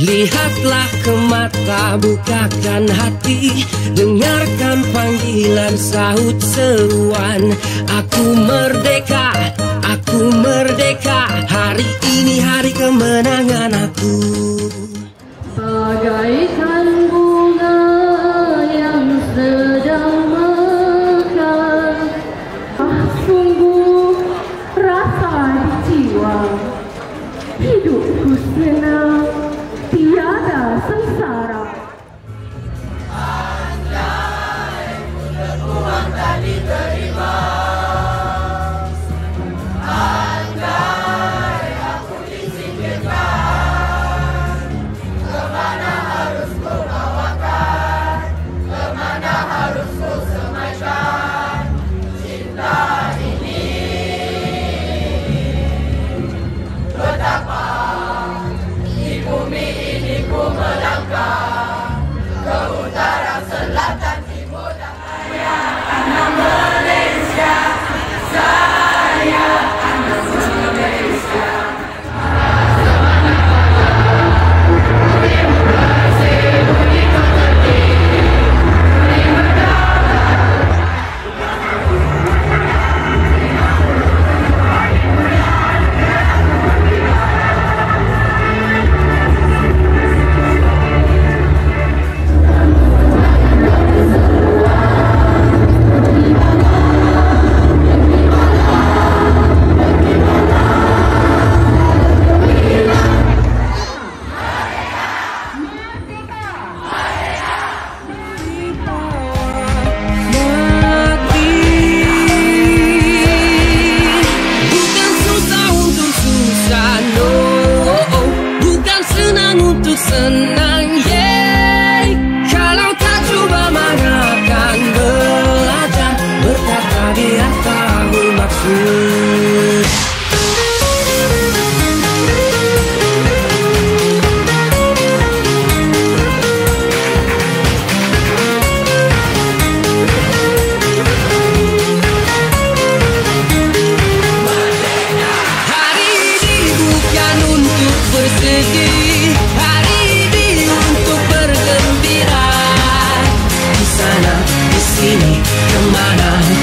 Lihatlah ke mata, bukakan hati. Dengarkan panggilan sahut seruan. Aku merdeka, aku merdeka. Hari ini hari kemenangan aku. Bagaikan bunga yang sedang mekar. Ah sungguh rasa di jiwa. Hidupku senang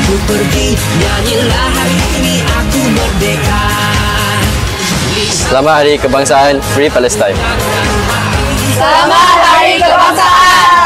ku pergi Nyanyilah hari ini aku merdeka Selamat Hari Kebangsaan Free Palestine. Selamat Hari Kebangsaan